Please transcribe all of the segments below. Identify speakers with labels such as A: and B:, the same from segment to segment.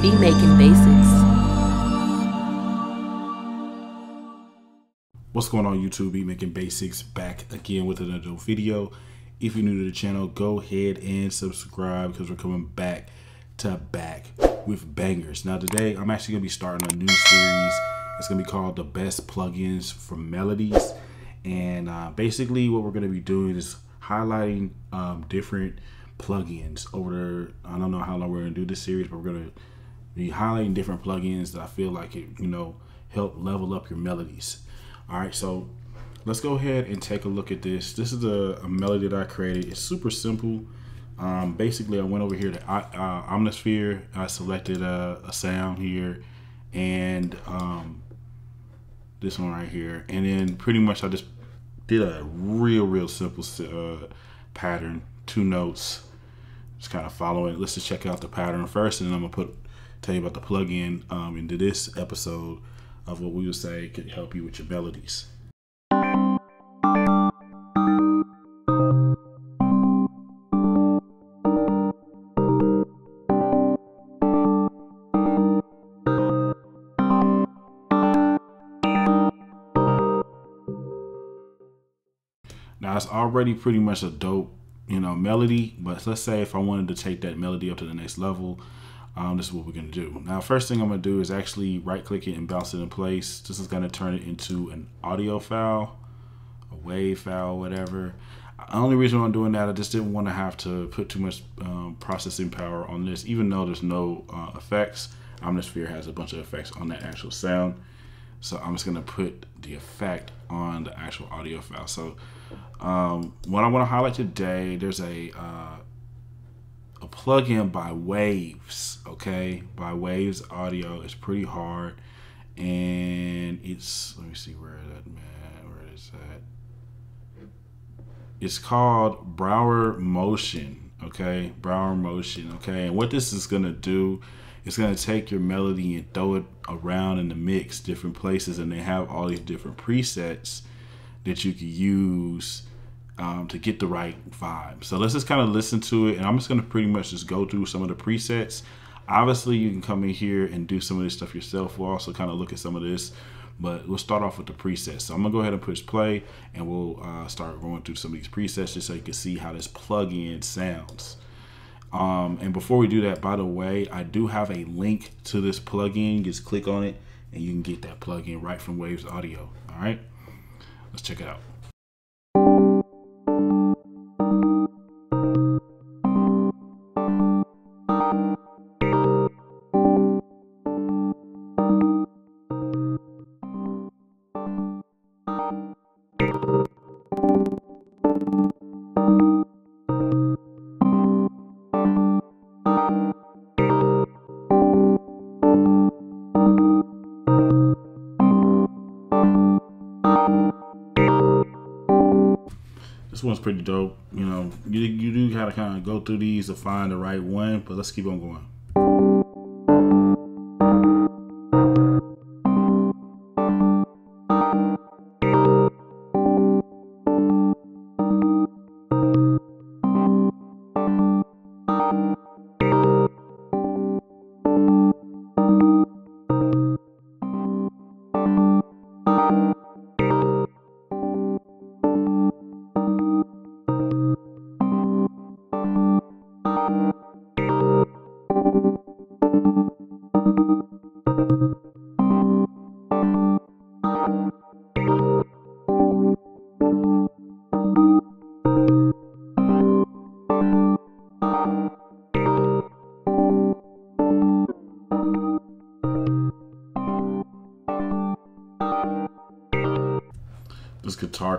A: Beat Making Basics.
B: What's going on YouTube? Beat Making Basics back again with another video. If you're new to the channel, go ahead and subscribe because we're coming back to back with bangers. Now today, I'm actually going to be starting a new series. It's going to be called The Best Plugins for Melodies. And uh, basically what we're going to be doing is highlighting um, different plugins over. I don't know how long we're going to do this series, but we're going be highlighting different plugins that I feel like it, you know, help level up your melodies. All right, so let's go ahead and take a look at this. This is a, a melody that I created. It's super simple. Um, basically, I went over here to uh, Omnisphere. I selected a, a sound here and um, this one right here. And then pretty much I just did a real, real simple uh, pattern, two notes. Just kind of following. Let's just check out the pattern first, and then I'm gonna put tell you about the plugin um, into this episode of what we would say could help you with your melodies. Now it's already pretty much a dope, you know, melody. But let's say if I wanted to take that melody up to the next level, um, this is what we're gonna do. Now, first thing I'm gonna do is actually right click it and bounce it in place. This is gonna turn it into an audio file, a wave file, whatever. The only reason I'm doing that, I just didn't want to have to put too much um, processing power on this, even though there's no uh, effects. Omnisphere has a bunch of effects on that actual sound. So I'm just gonna put the effect on the actual audio file. So um, what I want to highlight today, there's a uh, plugin by Waves. Okay, by Waves Audio. It's pretty hard, and it's let me see where that man where is that? It's called Brauer Motion. Okay, Brauer Motion. Okay, and what this is gonna do it's going to take your melody and throw it around in the mix different places and they have all these different presets that you can use um, to get the right vibe so let's just kind of listen to it and i'm just going to pretty much just go through some of the presets obviously you can come in here and do some of this stuff yourself we'll also kind of look at some of this but we'll start off with the presets so i'm gonna go ahead and push play and we'll uh, start going through some of these presets just so you can see how this plug-in sounds um, and before we do that, by the way, I do have a link to this plugin. Just click on it and you can get that plugin right from Waves Audio. All right, let's check it out. This one's pretty dope. You know, you, you do gotta kind of go through these to find the right one, but let's keep on going.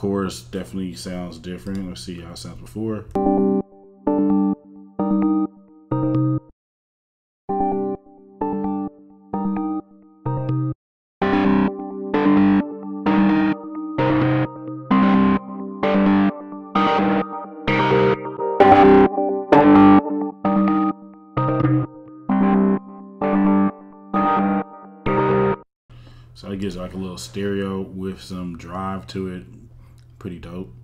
B: Chorus definitely sounds different. Let's see how it sounds before. So it gives like a little stereo with some drive to it. Pretty dope.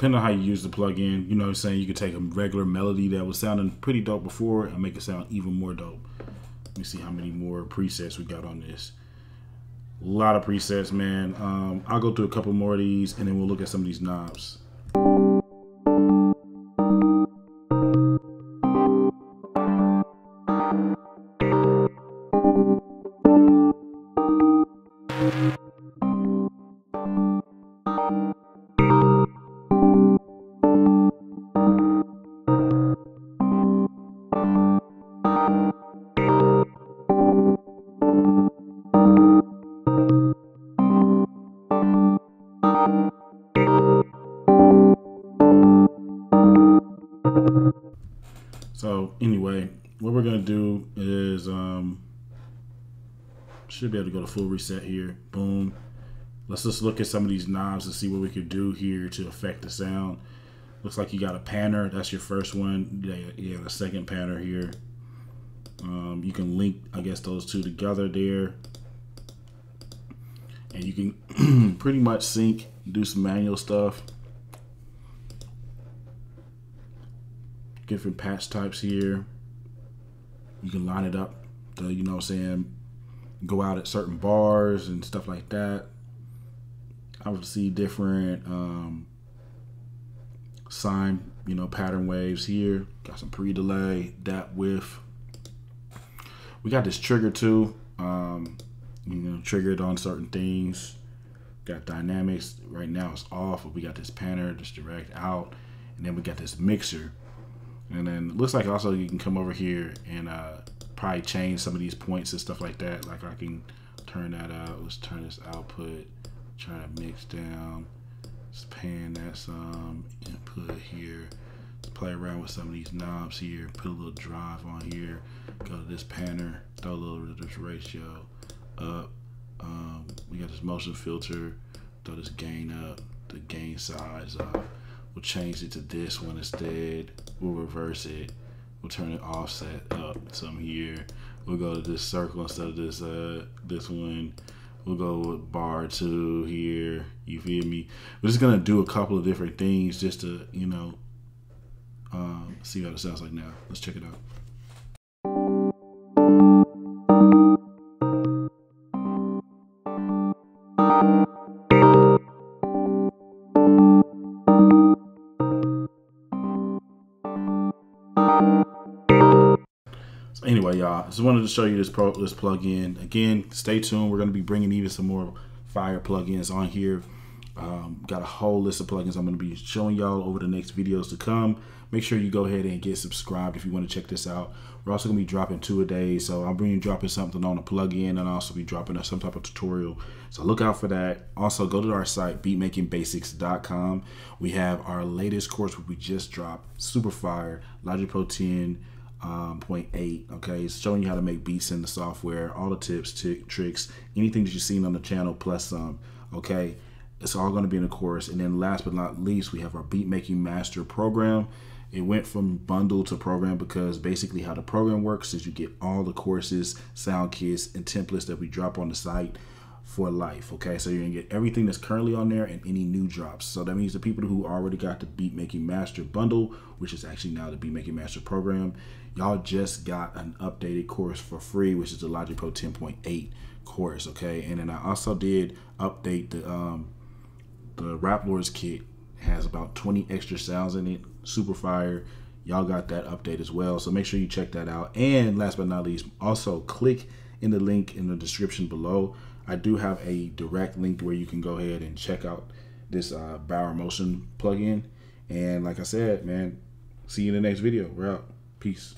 B: Depending on how you use the plugin, you know what I'm saying, you could take a regular melody that was sounding pretty dope before and make it sound even more dope. Let me see how many more presets we got on this. A lot of presets, man. Um, I'll go through a couple more of these and then we'll look at some of these knobs. Do is um, should be able to go to full reset here. Boom. Let's just look at some of these knobs and see what we could do here to affect the sound. Looks like you got a panner. That's your first one. Yeah, you have second panner here. Um, you can link, I guess, those two together there. And you can pretty much sync, do some manual stuff. different patch types here. You can line it up to, you know what I'm saying, go out at certain bars and stuff like that. I would see different um, sine, you know, pattern waves here. Got some pre-delay, that width. We got this trigger too. Um, you know, triggered on certain things. Got dynamics. Right now it's off, but we got this panner, this direct out, and then we got this mixer. And then looks like also you can come over here and uh, probably change some of these points and stuff like that. Like I can turn that out. Let's turn this output, try to mix down. Let's pan that some and put here. Let's play around with some of these knobs here. Put a little drive on here. Go to this panner. Throw a little bit of this ratio up. Um, we got this motion filter. Throw this gain up. The gain size up. We'll change it to this one instead. We'll reverse it. We'll turn it offset up some here. We'll go to this circle instead of this uh this one. We'll go with bar two here. You feel me? We're just gonna do a couple of different things just to, you know, um, see what it sounds like now. Let's check it out. Just wanted to show you this pro this plugin. Again, stay tuned. We're going to be bringing even some more fire plugins on here. Um, got a whole list of plugins I'm going to be showing y'all over the next videos to come. Make sure you go ahead and get subscribed if you want to check this out. We're also going to be dropping two a day, so I'm bringing dropping something on a plugin and I'll also be dropping some type of tutorial. So look out for that. Also, go to our site, beatmakingbasics.com. We have our latest course, which we just dropped, Super Fire, Logic Pro 10, um, 0.8 okay? It's showing you how to make beats in the software all the tips tricks anything that you've seen on the channel plus some okay? It's all going to be in the course. And then last but not least we have our beat making master program. It went from bundle to program because basically how the program works is you get all the courses sound kits and templates that we drop on the site for life. Okay, so you're gonna get everything that's currently on there and any new drops. So that means the people who already got the Beat Making Master bundle, which is actually now the Beat Making Master program, y'all just got an updated course for free, which is the Logic Pro 10.8 course. Okay, and then I also did update the um, the Rap Lords kit. It has about 20 extra sounds in it, super fire. Y'all got that update as well, so make sure you check that out. And last but not least, also click in the link in the description below I do have a direct link where you can go ahead and check out this uh, Brauer Motion plugin. And like I said, man, see you in the next video. We're out. Peace.